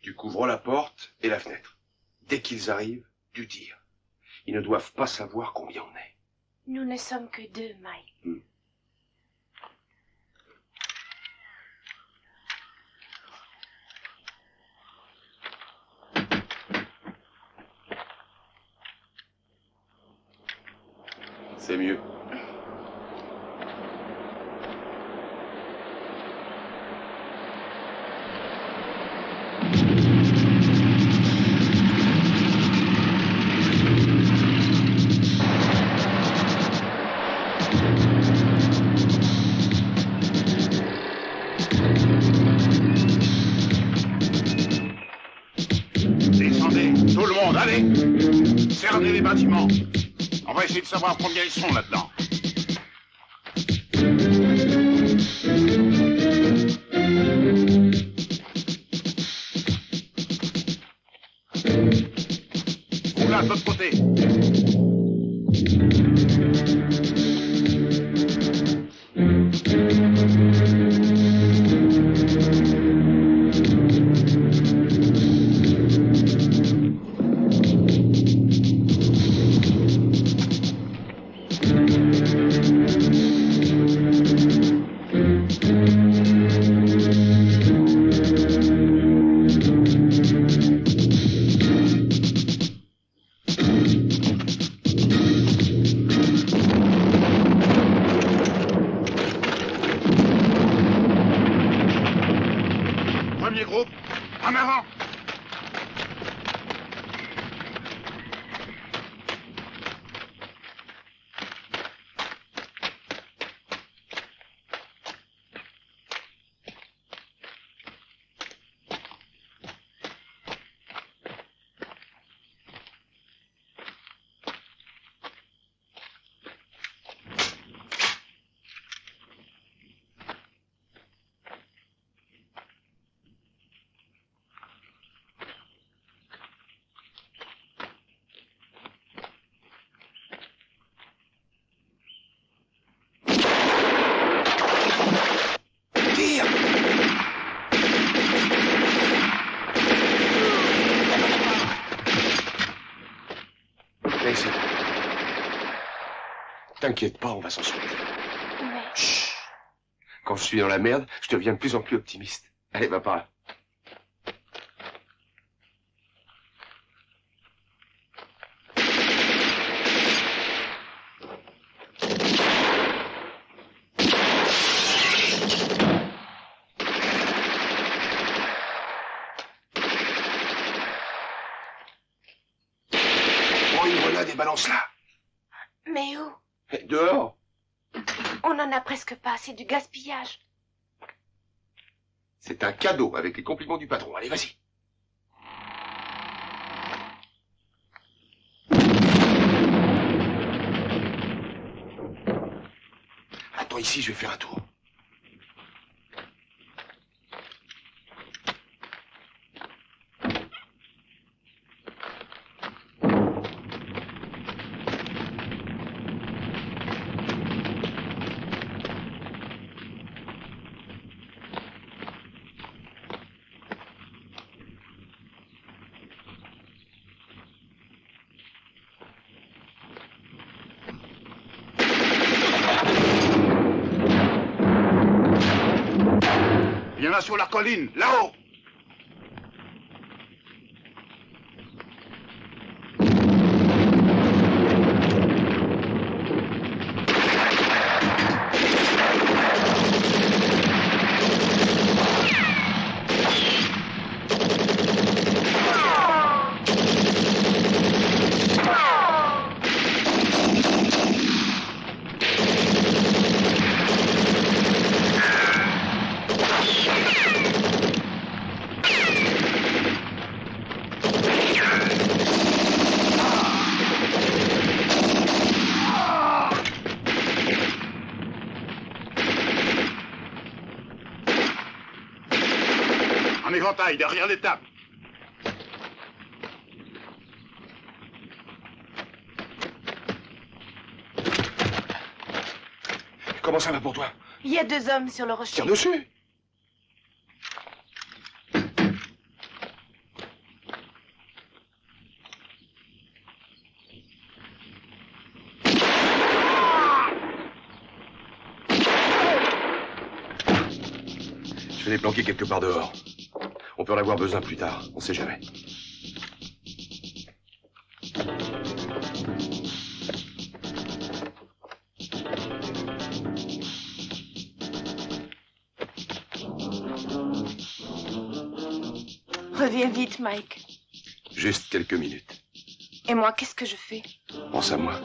Tu couvres la porte et la fenêtre. Dès qu'ils arrivent, tu tires. Ils ne doivent pas savoir combien on est. Nous ne sommes que deux, Mike. Suis dans la merde, je deviens de plus en plus optimiste. Allez, va par. Prends une grenade et balance-la. Mais où Eh, Dehors. On n'en a presque pas, c'est du gaspillage. C'est un cadeau avec les compliments du patron. Allez, vas-y. Attends ici, je vais faire un tour. Il y en a sur la colline, là-haut En éventail, derrière l'étape. Comment ça va pour toi? Il y a deux hommes sur le rocher. Tire dessus. Je vais les planquer quelque part dehors. On peut en avoir besoin plus tard, on sait jamais. Reviens vite, Mike. Juste quelques minutes. Et moi, qu'est-ce que je fais? Pense à moi.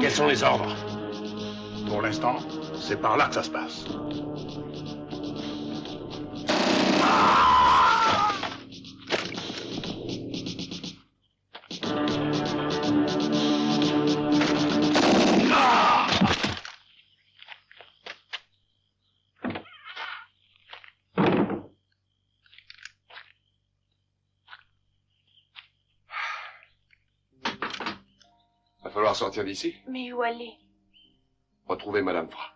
Quels sont les ordres Pour l'instant, c'est par là que ça se passe. Va sortir d'ici. Mais où aller? Retrouver Madame Fra.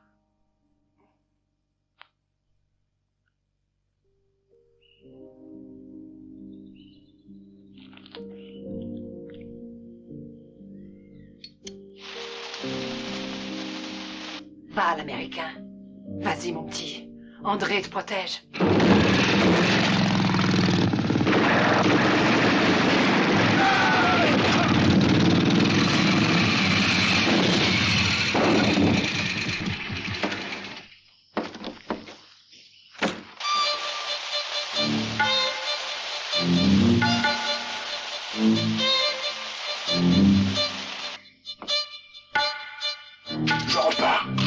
Va, l'américain. Vas-y, mon petit. André te protège. Je repars.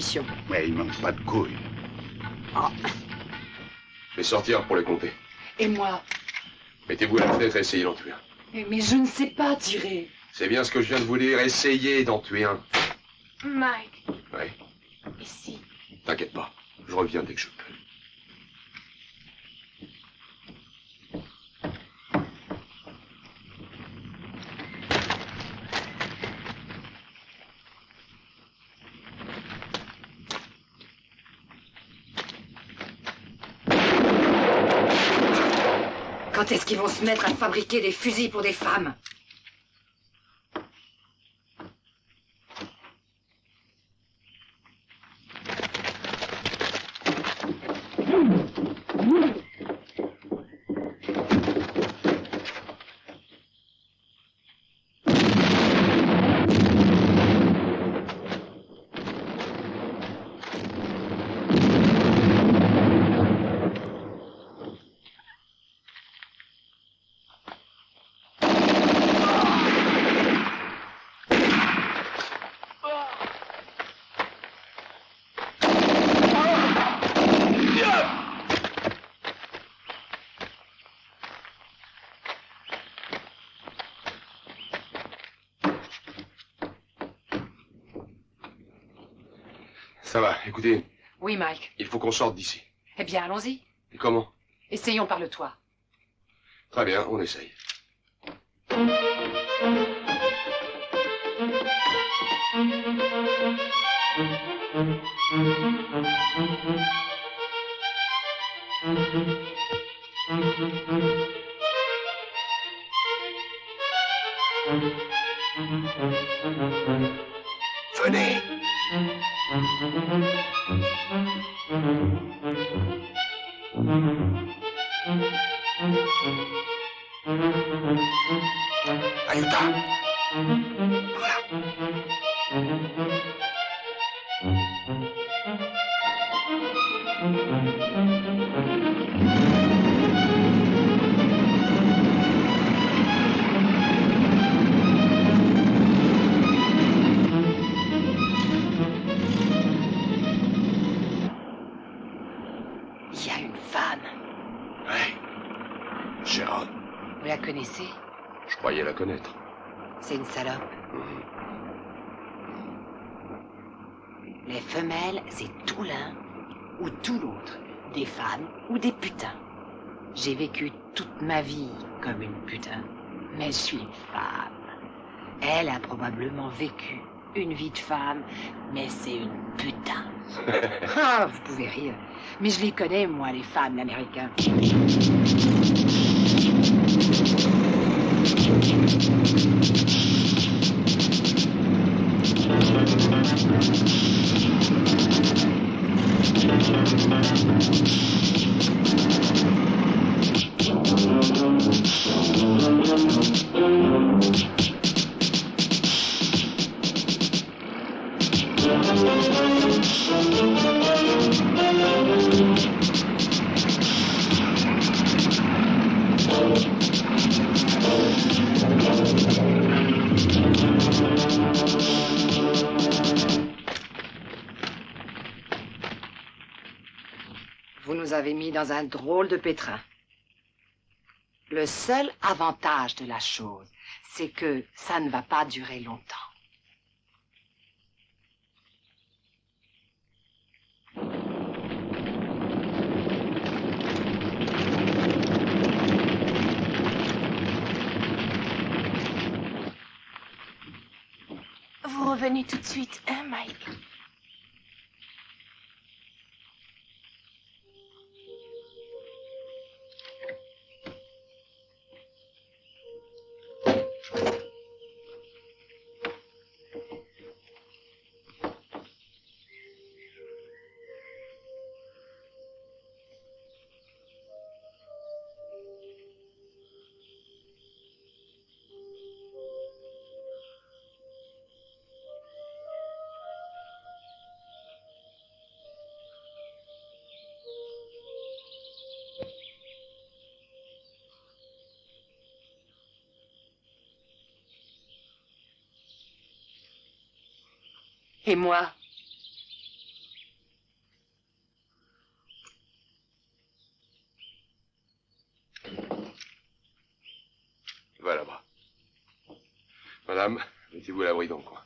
Munitions. Mais il manque pas de couilles. Ah, Je vais sortir pour les compter. et moi Mettez-vous à la fenêtre et essayez d'en tuer un. Mais je ne sais pas tirer. C'est bien ce que je viens de vous dire. Essayez d'en tuer un. Mike, Ouais, ici. t'inquiète pas. Je reviens dès que je peux. Quand est-ce qu'ils vont se mettre à fabriquer des fusils pour des femmes Ça va, écoutez, Oui, Mike. il faut qu'on sorte d'ici. Eh bien, allons-y. Et comment? Essayons par le toit. Très bien, on essaye. Venez. Les femelles, c'est tout l'un ou tout l'autre. Des femmes ou des putains. J'ai vécu toute ma vie comme une putain. Mais je suis une femme. Elle a probablement vécu une vie de femme, mais c'est une putain. *laughs* ah, vous pouvez rire. Mais je les connais, moi, les femmes américaines. Dans un drôle de pétrin. Le seul avantage de la chose, c'est que ça ne va pas durer longtemps. Vous revenez tout de suite, hein, Mike? Et moi Va là-bas. Madame, mettez-vous à l'abri dans le coin.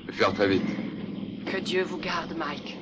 Je vais faire très vite. Que Dieu vous garde, Mike.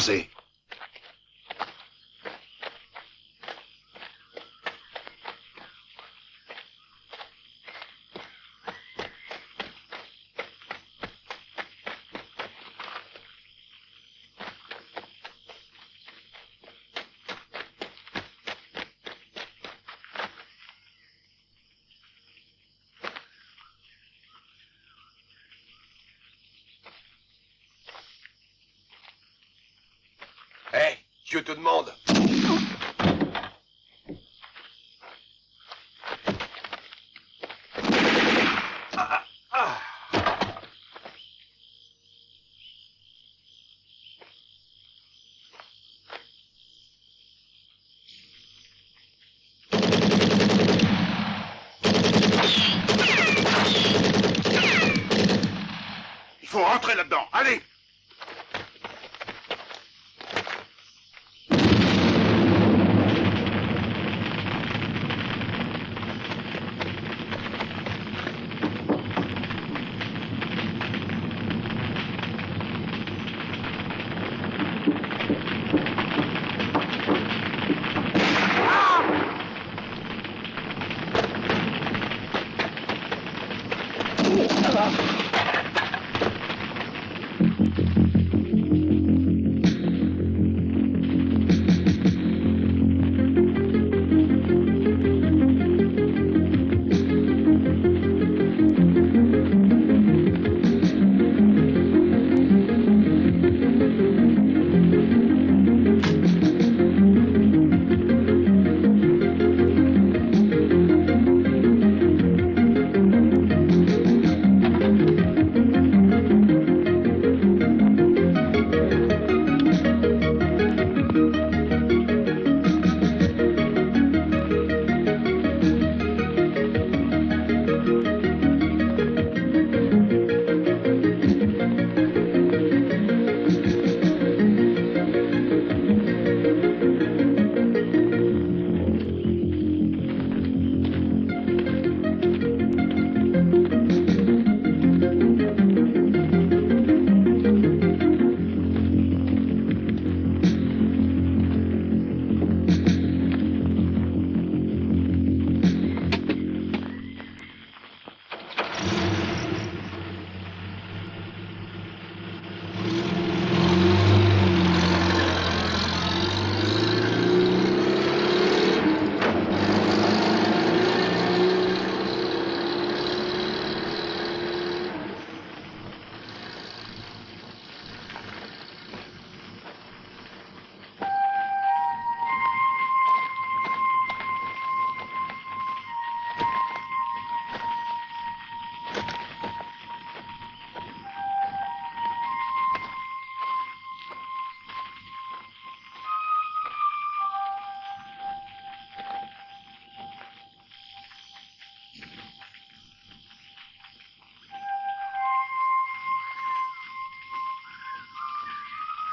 sé. Dieu te demande.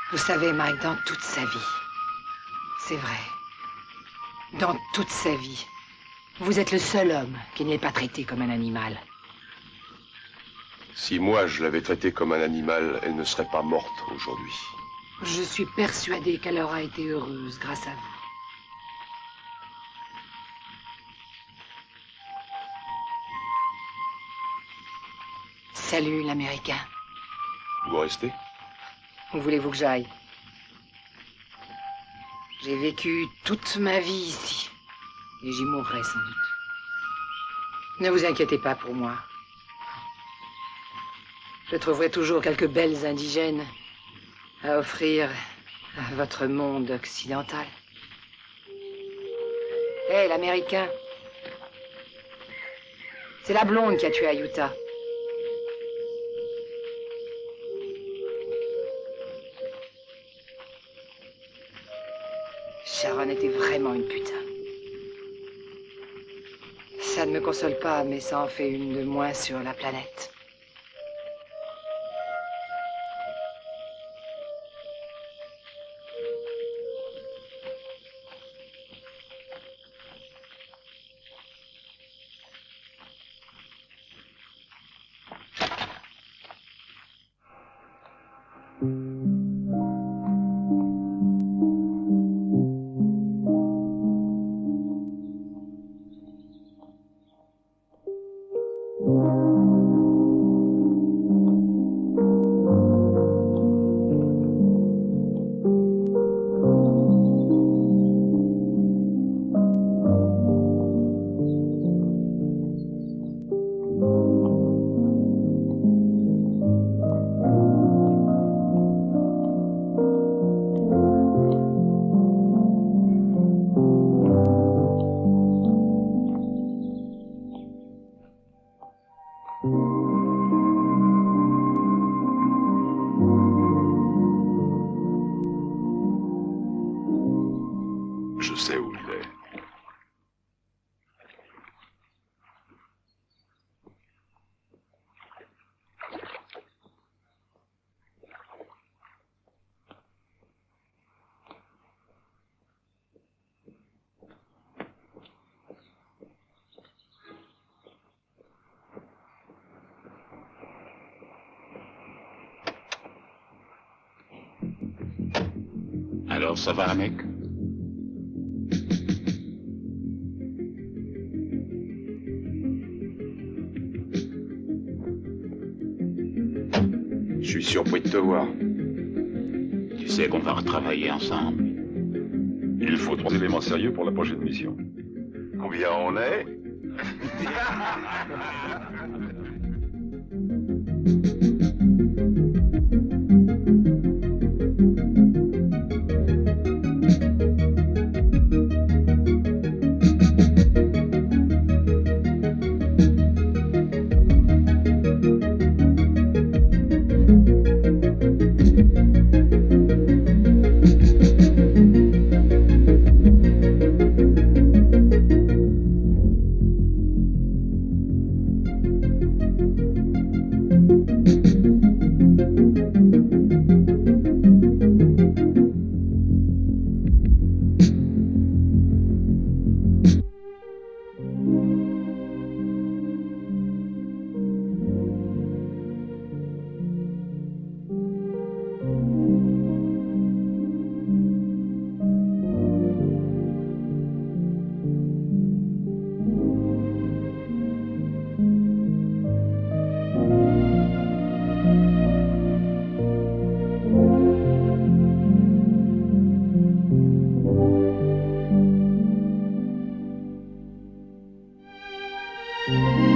Vous savez, Mike, dans toute sa vie, c'est vrai, dans toute sa vie, vous êtes le seul homme qui ne l'ait pas traité comme un animal. Si moi je l'avais traitée comme un animal, elle ne serait pas morte aujourd'hui. Je suis persuadée qu'elle aura été heureuse grâce à vous. Salut, l'Américain. Vous restez? Où voulez-vous que j'aille J'ai vécu toute ma vie ici. Et j'y mourrai sans doute. Ne vous inquiétez pas pour moi. Je trouverai toujours quelques belles indigènes à offrir à votre monde occidental. Hé, l'Américain. C'est la blonde qui a tué Ayuta. Une putain. Ça ne me console pas, mais ça en fait une de moins sur la planète. Alors ça va, mec Je suis surpris de te voir. Tu sais qu'on va retravailler ensemble. Il faut trois éléments sérieux pour la prochaine mission. Combien on est? *laughs*